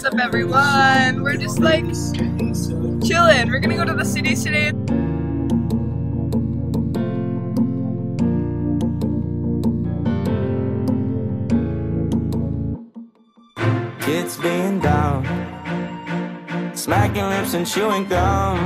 What's up everyone? We're just like chilling. We're gonna go to the city today. Kids being down Smacking lips and chewing gum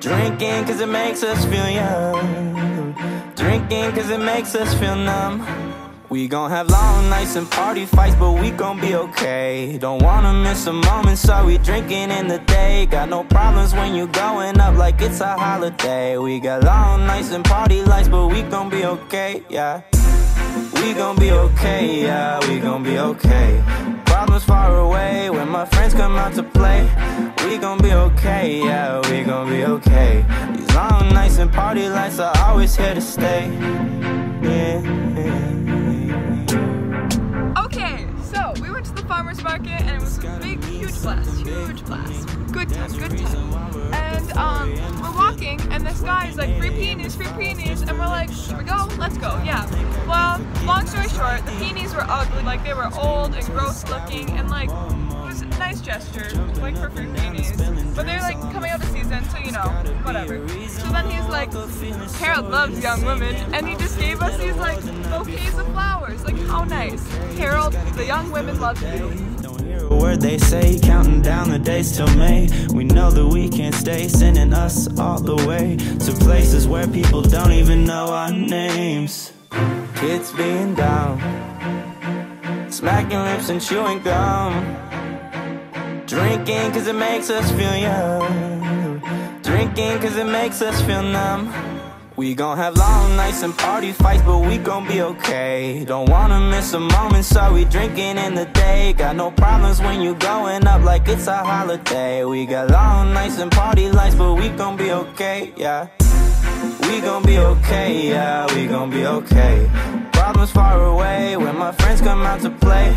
Drinking cause it makes us feel young Drinking cause it makes us feel numb we gon' have long nights and party fights, but we gon' be okay. Don't wanna miss a moment, so we drinking in the day. Got no problems when you going up like it's a holiday. We got long nights and party lights, but we gon' be okay, yeah. We gon' be okay, yeah, we gon' be okay. Problems far away when my friends come out to play. We gon' be okay, yeah, we gon' be okay. These long nights and party lights are always here to stay. Yeah, yeah. Farmer's market and it was a big, huge blast, huge blast. Good time, good time. And um, we're walking and this guy is like, free peonies, free peonies, and we're like, should we go? Let's go, yeah. Well, long story short, the peonies were ugly, like they were old and gross looking and like, it was a nice gesture, like for free peonies. But they're like coming out of season, so you know, whatever. So then he's like, Harold loves young women, and he just gave us these like how nice. Harold, the young women love you. Don't hear a word they say, counting down the days till May. We know that we can't stay, sending us all the way to places where people don't even know our names. Kids being down, smacking lips and chewing gum. Drinking cause it makes us feel young. Drinking cause it makes us feel numb. We gon' have long nights and party fights, but we gon' be okay. Don't wanna miss a moment, so we drinking in the day. Got no problems when you going up like it's a holiday. We got long nights and party lights, but we gon' be okay, yeah. We gon' be okay, yeah, we gon' be okay. Problems far away when my friends come out to play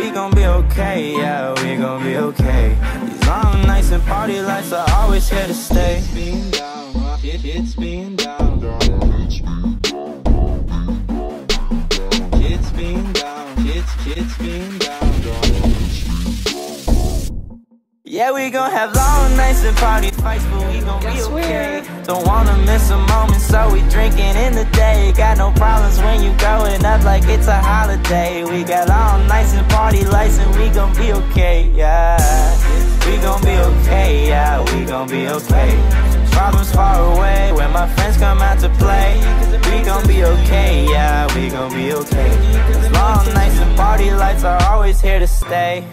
We gon' be okay, yeah, we gon' be okay. These long nights and party lights are always here to stay. It's being down Yeah, we gon' have long nights and party fights, but we gon' be okay. Don't wanna miss a moment, so we drinking in the day. Got no problems when you growing up like it's a holiday. We got long nights and party lights, and we gon' be okay, yeah. We gon' be okay, yeah, we gon' be okay. Problems far away when my friends come out to play. We gon' be okay, yeah, we gon' be okay. Long nights and party lights are always here to stay.